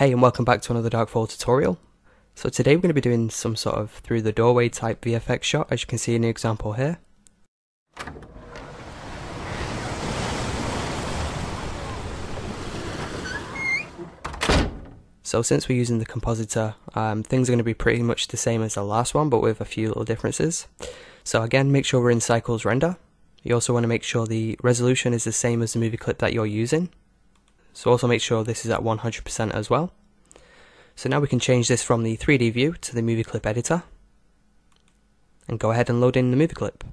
Hey and welcome back to another Darkfall tutorial. So today we're going to be doing some sort of through the doorway type VFX shot as you can see in the example here. So since we're using the compositor, um, things are going to be pretty much the same as the last one but with a few little differences. So again make sure we're in Cycles Render. You also want to make sure the resolution is the same as the movie clip that you're using. So also make sure this is at 100% as well. So now we can change this from the 3D view to the movie clip editor. And go ahead and load in the movie clip.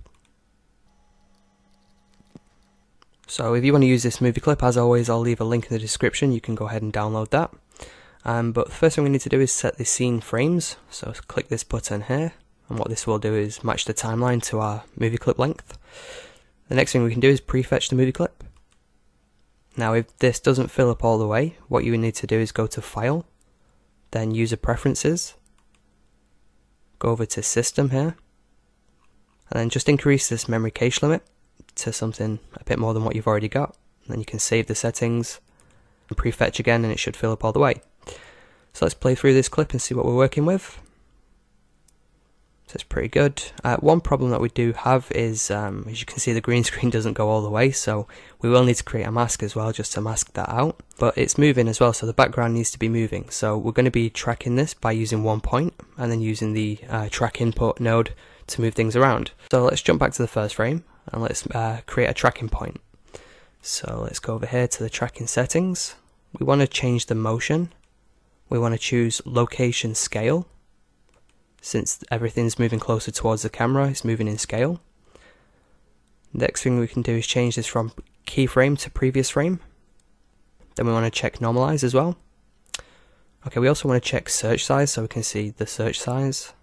So if you want to use this movie clip, as always, I'll leave a link in the description. You can go ahead and download that. Um, but the first thing we need to do is set the scene frames. So click this button here. And what this will do is match the timeline to our movie clip length. The next thing we can do is prefetch the movie clip. Now if this doesn't fill up all the way, what you need to do is go to File, then User Preferences, go over to System here, and then just increase this memory cache limit to something a bit more than what you've already got. And then you can save the settings and prefetch again and it should fill up all the way. So let's play through this clip and see what we're working with. So it's pretty good. Uh, one problem that we do have is, um, as you can see, the green screen doesn't go all the way, so we will need to create a mask as well just to mask that out. But it's moving as well, so the background needs to be moving. So we're going to be tracking this by using one point and then using the uh, track input node to move things around. So let's jump back to the first frame and let's uh, create a tracking point. So let's go over here to the tracking settings. We want to change the motion. We want to choose location scale since everything's moving closer towards the camera, it's moving in scale. Next thing we can do is change this from keyframe to previous frame. Then we want to check normalize as well. Okay, we also want to check search size so we can see the search size.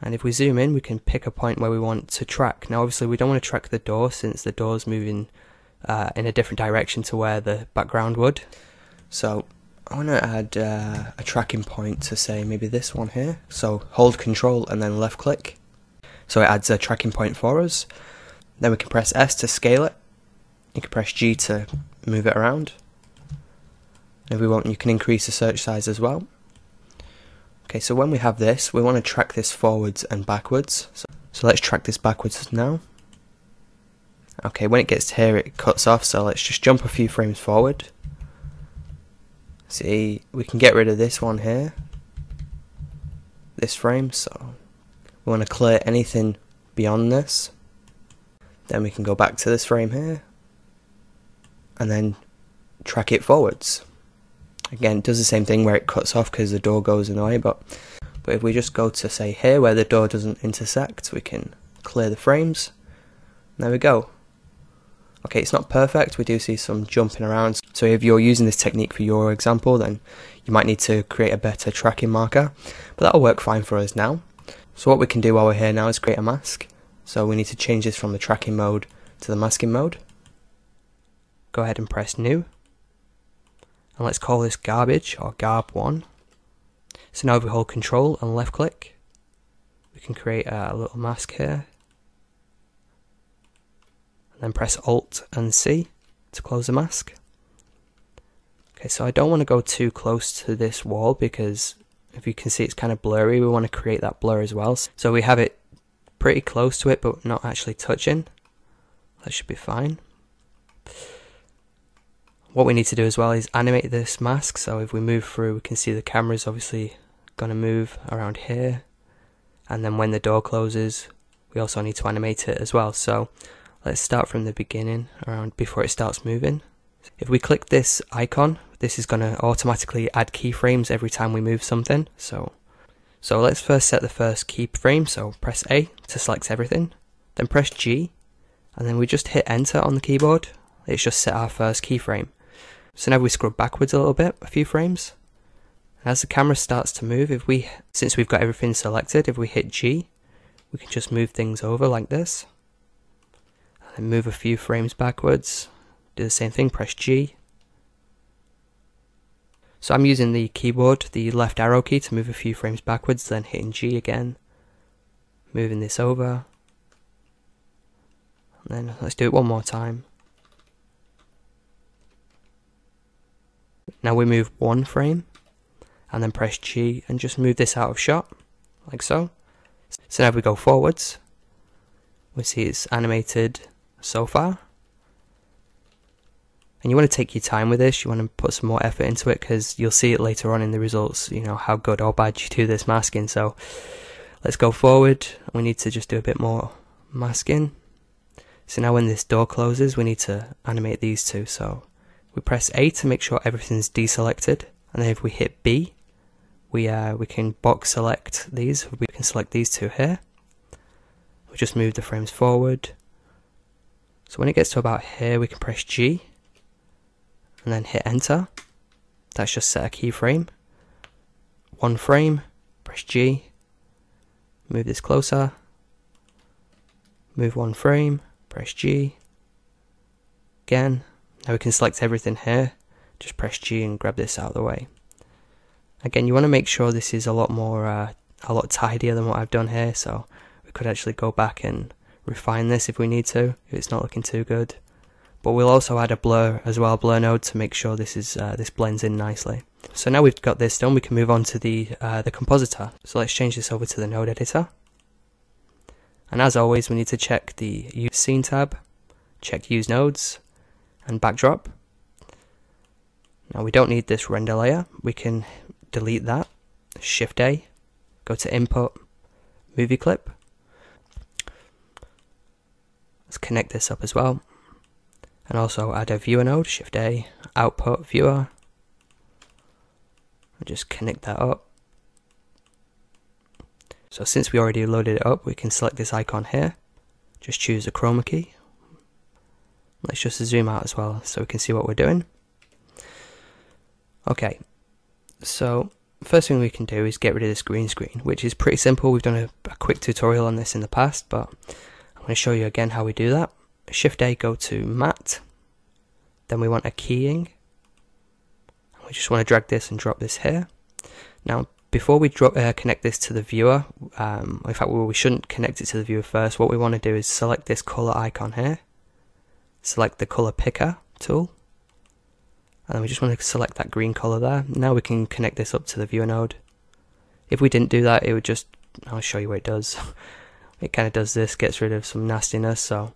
And if we zoom in, we can pick a point where we want to track. Now, obviously, we don't want to track the door since the door is moving uh, in a different direction to where the background would. So I want to add uh, a tracking point to say maybe this one here. So hold control and then left click. So it adds a tracking point for us. Then we can press S to scale it. You can press G to move it around. If we want, you can increase the search size as well. Okay, so when we have this, we want to track this forwards and backwards. So, so let's track this backwards now. Okay, when it gets to here, it cuts off, so let's just jump a few frames forward. See, we can get rid of this one here, this frame, so we want to clear anything beyond this. Then we can go back to this frame here, and then track it forwards. Again, it does the same thing where it cuts off because the door goes away, but, but if we just go to say here where the door doesn't intersect, we can clear the frames. There we go. Okay, it's not perfect, we do see some jumping around. So if you're using this technique for your example, then you might need to create a better tracking marker, but that'll work fine for us now. So what we can do while we're here now is create a mask. So we need to change this from the tracking mode to the masking mode. Go ahead and press new. And let's call this garbage or garb1. So now if we hold control and left click, we can create a little mask here then press Alt and C to close the mask. Okay, so I don't want to go too close to this wall because if you can see it's kind of blurry, we want to create that blur as well. So we have it pretty close to it but not actually touching. That should be fine. What we need to do as well is animate this mask. So if we move through, we can see the camera is obviously going to move around here. And then when the door closes, we also need to animate it as well. So Let's start from the beginning around before it starts moving. If we click this icon, this is going to automatically add keyframes every time we move something. So, so let's first set the first keyframe. So press A to select everything, then press G, and then we just hit enter on the keyboard. It's just set our first keyframe. So now we scrub backwards a little bit, a few frames. As the camera starts to move, if we, since we've got everything selected, if we hit G, we can just move things over like this and move a few frames backwards. Do the same thing, press G. So I'm using the keyboard, the left arrow key to move a few frames backwards, then hitting G again. Moving this over. And then let's do it one more time. Now we move one frame and then press G and just move this out of shot like so. So now we go forwards, we see it's animated so far. And you want to take your time with this, you want to put some more effort into it because you'll see it later on in the results, you know, how good or bad you do this masking. So let's go forward. We need to just do a bit more masking. So now when this door closes, we need to animate these two. So we press A to make sure everything's deselected. And then if we hit B, we, uh, we can box select these. We can select these two here. We just move the frames forward. So when it gets to about here, we can press G and then hit enter. That's just set a keyframe. One frame, press G, move this closer, move one frame, press G, again. Now we can select everything here, just press G and grab this out of the way. Again, you want to make sure this is a lot more, uh, a lot tidier than what I've done here, so we could actually go back and refine this if we need to, if it's not looking too good but we'll also add a blur as well, blur node to make sure this is uh, this blends in nicely. So now we've got this done, we can move on to the uh, the compositor. So let's change this over to the node editor. And as always, we need to check the use scene tab, check use nodes, and backdrop. Now we don't need this render layer. We can delete that. Shift A, go to input, movie clip. Let's connect this up as well and also add a viewer node, shift A, output viewer, and just connect that up. So since we already loaded it up, we can select this icon here, just choose the chroma key. Let's just zoom out as well so we can see what we're doing. Okay, so first thing we can do is get rid of this green screen, which is pretty simple. We've done a, a quick tutorial on this in the past, but I'm going to show you again how we do that. Shift A go to matte, then we want a keying. We just want to drag this and drop this here. Now, before we drop, uh, connect this to the viewer, um, in fact, well, we shouldn't connect it to the viewer first. What we want to do is select this color icon here, select the color picker tool, and then we just want to select that green color there. Now we can connect this up to the viewer node. If we didn't do that, it would just, I'll show you what it does. it kind of does this, gets rid of some nastiness, so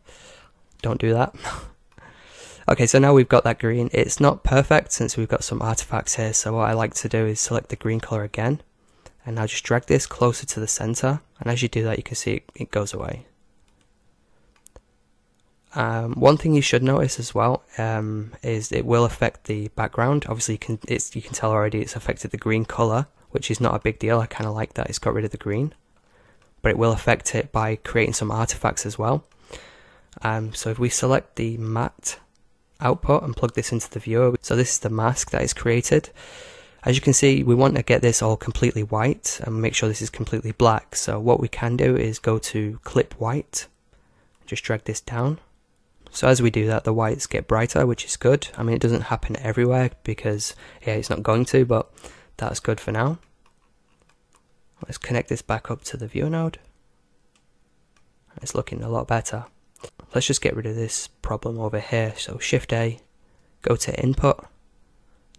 don't do that. okay, so now we've got that green. It's not perfect since we've got some artifacts here, so what I like to do is select the green color again, and now just drag this closer to the center, and as you do that you can see it, it goes away. Um, one thing you should notice as well um, is it will affect the background. Obviously, you can you can tell already it's affected the green color, which is not a big deal. I kind of like that it's got rid of the green, but it will affect it by creating some artifacts as well. Um, so if we select the matte output and plug this into the viewer, so this is the mask that is created. As you can see, we want to get this all completely white and make sure this is completely black. So what we can do is go to clip white, just drag this down. So as we do that, the whites get brighter, which is good. I mean, it doesn't happen everywhere because yeah, it's not going to, but that's good for now. Let's connect this back up to the viewer node. It's looking a lot better. Let's just get rid of this problem over here. So Shift A, go to Input,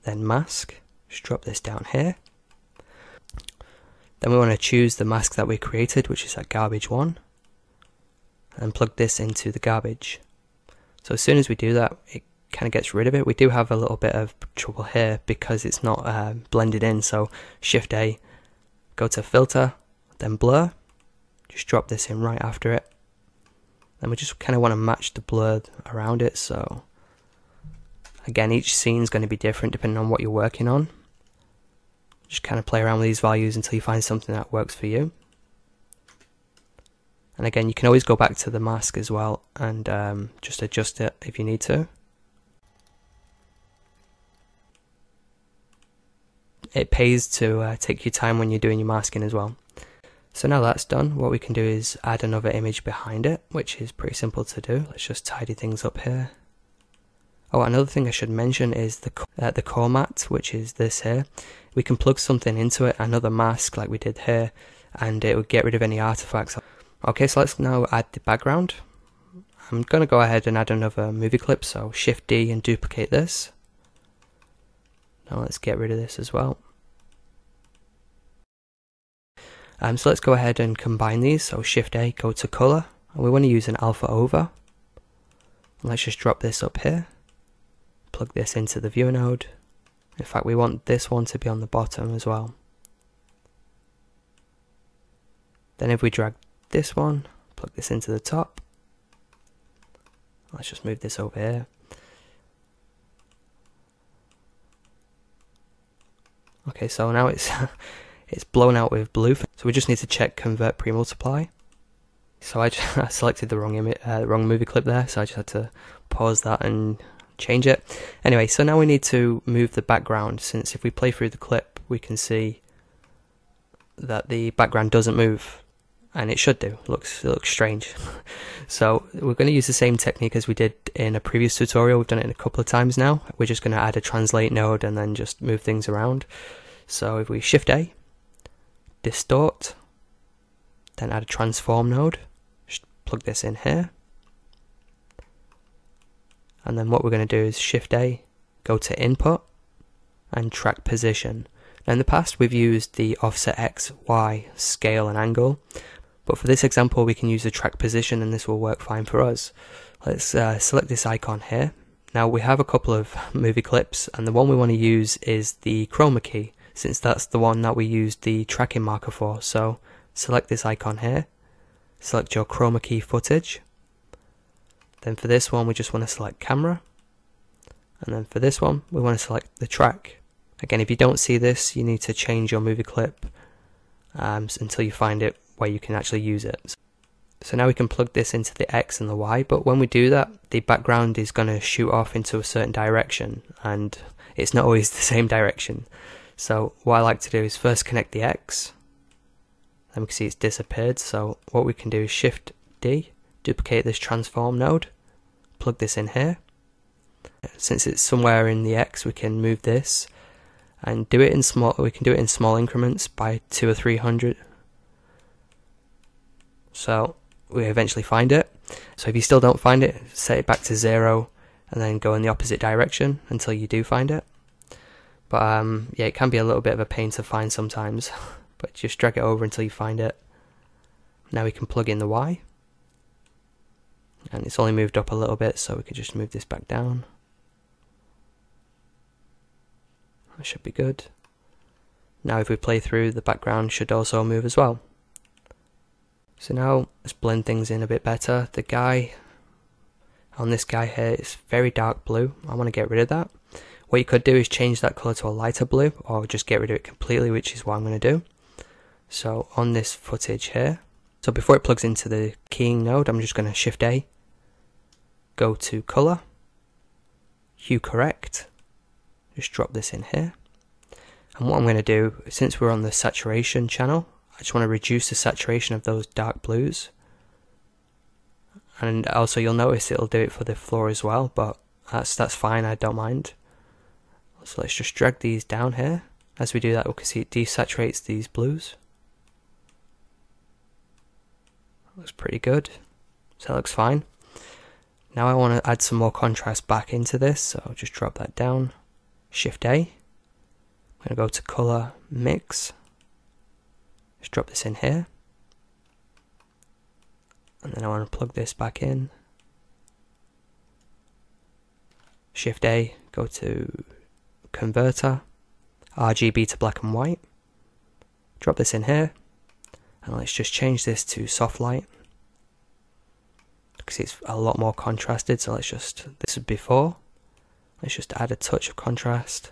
then Mask, just drop this down here. Then we want to choose the mask that we created, which is that garbage one, and plug this into the garbage. So as soon as we do that, it kind of gets rid of it. We do have a little bit of trouble here because it's not uh, blended in. So Shift A, go to Filter, then Blur, just drop this in right after it. Then we just kind of want to match the blur around it. So again, each scene is going to be different depending on what you're working on. Just kind of play around with these values until you find something that works for you. And again, you can always go back to the mask as well and um, just adjust it if you need to. It pays to uh, take your time when you're doing your masking as well. So now that's done, what we can do is add another image behind it, which is pretty simple to do. Let's just tidy things up here. Oh, another thing I should mention is the uh, the core matte, which is this here. We can plug something into it, another mask like we did here, and it would get rid of any artifacts. Okay, so let's now add the background. I'm going to go ahead and add another movie clip, so Shift D and duplicate this. Now let's get rid of this as well. Um, so let's go ahead and combine these. So Shift A, go to color, and we want to use an alpha over. Let's just drop this up here, plug this into the viewer node. In fact, we want this one to be on the bottom as well. Then if we drag this one, plug this into the top. Let's just move this over here. Okay, so now it's it's blown out with blue. So we just need to check convert pre-multiply. So I, just, I selected the wrong image, uh, wrong movie clip there, so I just had to pause that and change it. Anyway, so now we need to move the background, since if we play through the clip, we can see that the background doesn't move, and it should do. It looks it looks strange. so we're going to use the same technique as we did in a previous tutorial. We've done it a couple of times now. We're just going to add a translate node and then just move things around. So if we Shift A, distort, then add a transform node, just plug this in here. And then what we're going to do is Shift A, go to input and track position. Now in the past we've used the offset X, Y, scale and angle, but for this example we can use the track position and this will work fine for us. Let's uh, select this icon here. Now we have a couple of movie clips and the one we want to use is the chroma key since that's the one that we used the tracking marker for. So select this icon here, select your chroma key footage. Then for this one we just want to select camera. And then for this one we want to select the track. Again if you don't see this you need to change your movie clip um, until you find it where you can actually use it. So now we can plug this into the X and the Y, but when we do that, the background is going to shoot off into a certain direction, and it's not always the same direction. So what I like to do is first connect the X, then we can see it's disappeared, so what we can do is Shift D, duplicate this transform node, plug this in here. Since it's somewhere in the X, we can move this and do it in small, we can do it in small increments by two or three hundred. So we eventually find it. So if you still don't find it, set it back to zero and then go in the opposite direction until you do find it. But um, yeah, it can be a little bit of a pain to find sometimes. but just drag it over until you find it. Now we can plug in the Y. And it's only moved up a little bit, so we can just move this back down. That should be good. Now if we play through, the background should also move as well. So now let's blend things in a bit better. The guy on this guy here is very dark blue. I want to get rid of that. What you could do is change that color to a lighter blue or just get rid of it completely, which is what I'm going to do. So on this footage here, so before it plugs into the keying node, I'm just going to shift A, go to color, hue correct, just drop this in here. And what I'm going to do, since we're on the saturation channel, I just want to reduce the saturation of those dark blues. And also you'll notice it'll do it for the floor as well, but that's that's fine, I don't mind. So let's just drag these down here. As we do that, we can see it desaturates these blues. Looks pretty good. So that looks fine. Now I want to add some more contrast back into this, so I'll just drop that down. Shift A. I'm going to go to color mix. Just drop this in here. And then I want to plug this back in. Shift A, go to converter, RGB to black and white. Drop this in here, and let's just change this to soft light because it's a lot more contrasted. So let's just, this is before, let's just add a touch of contrast.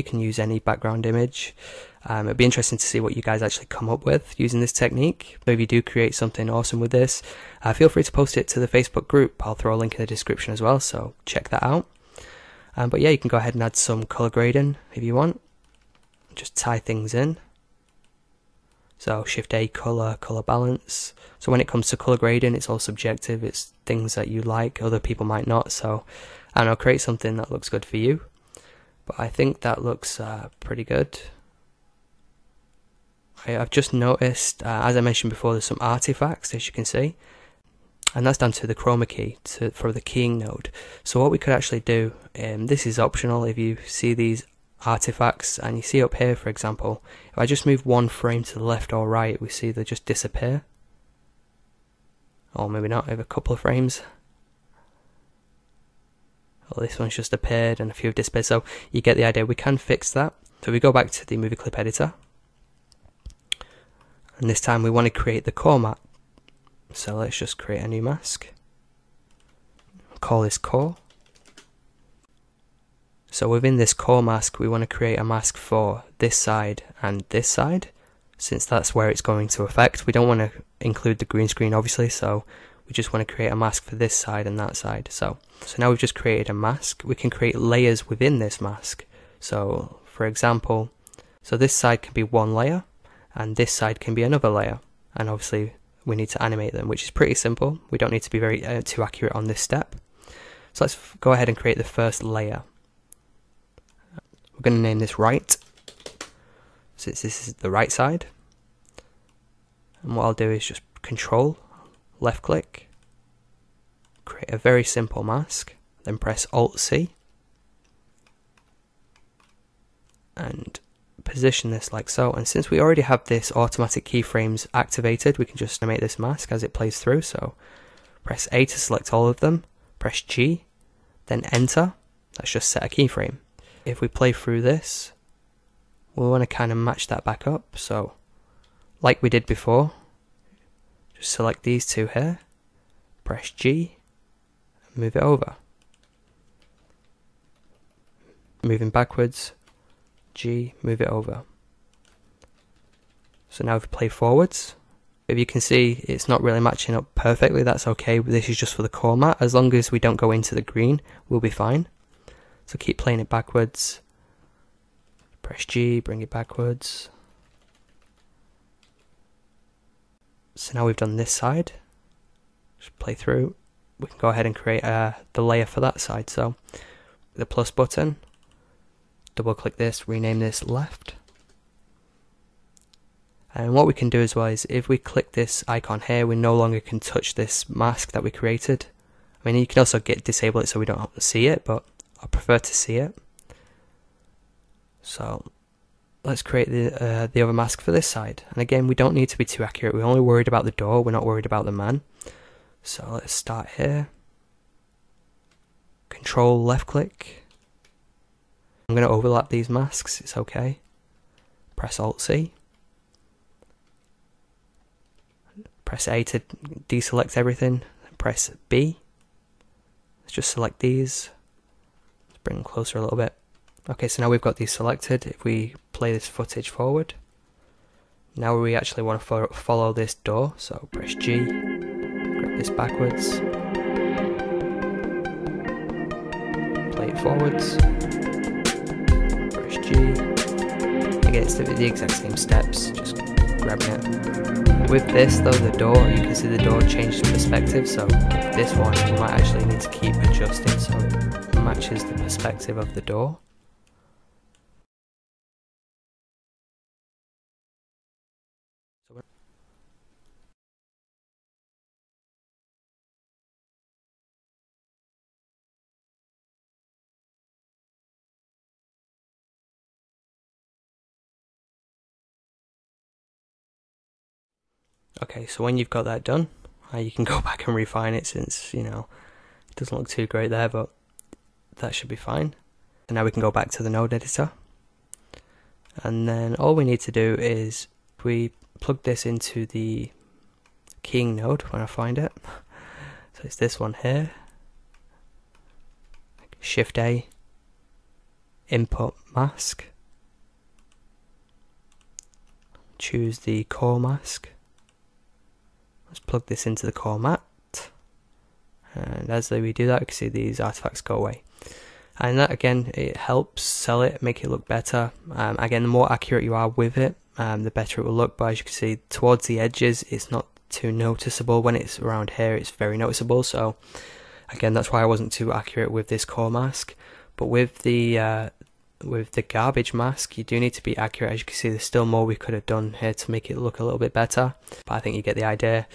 You can use any background image. Um, it'd be interesting to see what you guys actually come up with using this technique. Maybe you do create something awesome with this. Uh, feel free to post it to the Facebook group. I'll throw a link in the description as well, so check that out. Um, but yeah, you can go ahead and add some color grading if you want. Just tie things in. So Shift A color, color balance. So when it comes to color grading, it's all subjective. It's things that you like, other people might not. So I don't know, create something that looks good for you. But I think that looks uh, pretty good. I, have just noticed, uh, as I mentioned before, there's some artifacts as you can see and that's down to the chroma key to, for the keying node. So what we could actually do, um, this is optional if you see these artifacts and you see up here for example if I just move one frame to the left or right we see they just disappear or maybe not over a couple of frames well, this one's just appeared and a few have disappeared so you get the idea. We can fix that. So we go back to the movie clip editor. And this time we want to create the core matte so let's just create a new mask. Call this core. So within this core mask we want to create a mask for this side and this side since that's where it's going to affect. We don't want to include the green screen obviously so we just want to create a mask for this side and that side. So so now we've just created a mask. We can create layers within this mask. So for example so this side can be one layer and this side can be another layer. And obviously we need to animate them which is pretty simple. We don't need to be very uh, too accurate on this step. So let's go ahead and create the first layer. We're going to name this right. Since this is the right side. And what I'll do is just control left click create a very simple mask then press alt C and position this like so. And since we already have this automatic keyframes activated we can just animate this mask as it plays through. So press A to select all of them press G then enter. Let's just set a keyframe. If we play through this we want to kind of match that back up. So like we did before select these two here press G and move it over moving backwards G, move it over. So now if we play forwards, if you can see it's not really matching up perfectly, that's okay. This is just for the core matte. As long as we don't go into the green, we'll be fine. So keep playing it backwards. Press G, bring it backwards. So now we've done this side. Just play through. We can go ahead and create uh, the layer for that side. So the plus button, double click this, rename this left. And what we can do as well is if we click this icon here, we no longer can touch this mask that we created. I mean, you can also get disable it so we don't have to see it, but I prefer to see it. So let's create the uh, the other mask for this side. And again, we don't need to be too accurate. We're only worried about the door. We're not worried about the man. So let's start here. Control left click I'm going to overlap these masks, it's okay. Press Alt C. Press A to deselect everything. Press B. Let's just select these. Let's bring them closer a little bit. Okay, so now we've got these selected. If we play this footage forward, now we actually want to follow this door, so press G, grab this backwards, play it forwards. Press G, again, it's the, the exact same steps, just grabbing it. With this though, the door, you can see the door changed perspective, so this one you might actually need to keep adjusting so it matches the perspective of the door. Okay, so when you've got that done, uh, you can go back and refine it since, you know, it doesn't look too great there, but that should be fine. And now we can go back to the node editor. And then all we need to do is we plug this into the keying node when I find it. So it's this one here. Shift A, input mask. Choose the core mask Let's plug this into the core matte. And as we do that, we can see these artifacts go away. And that again, it helps sell it, make it look better. Um, again, the more accurate you are with it, um, the better it will look. But as you can see, towards the edges, it's not too noticeable. When it's around here, it's very noticeable. So again, that's why I wasn't too accurate with this core mask. But with the uh, with the garbage mask, you do need to be accurate. As you can see, there's still more we could have done here to make it look a little bit better. But I think you get the idea.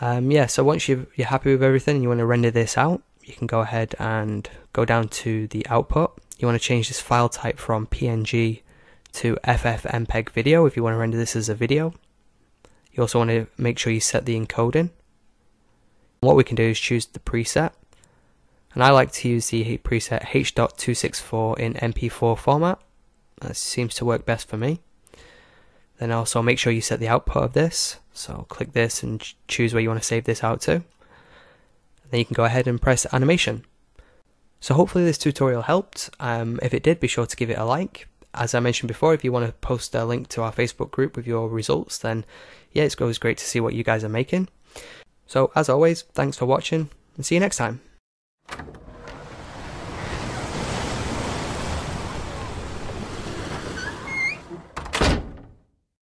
Um, yeah, so once you are happy with everything and you want to render this out, you can go ahead and go down to the output. you want to change this file type from PNG to FFmpeg video if you want to render this as a video. You also want to make sure you set the encoding. What we can do is choose the preset. And I like to use the preset H.264 in MP4 format. That seems to work best for me. Then also make sure you set the output of this. So click this and choose where you want to save this out to. And Then you can go ahead and press animation. So hopefully this tutorial helped. Um, if it did, be sure to give it a like. As I mentioned before, if you want to post a link to our Facebook group with your results, then yeah, it's always great to see what you guys are making. So as always, thanks for watching and see you next time. Thank you.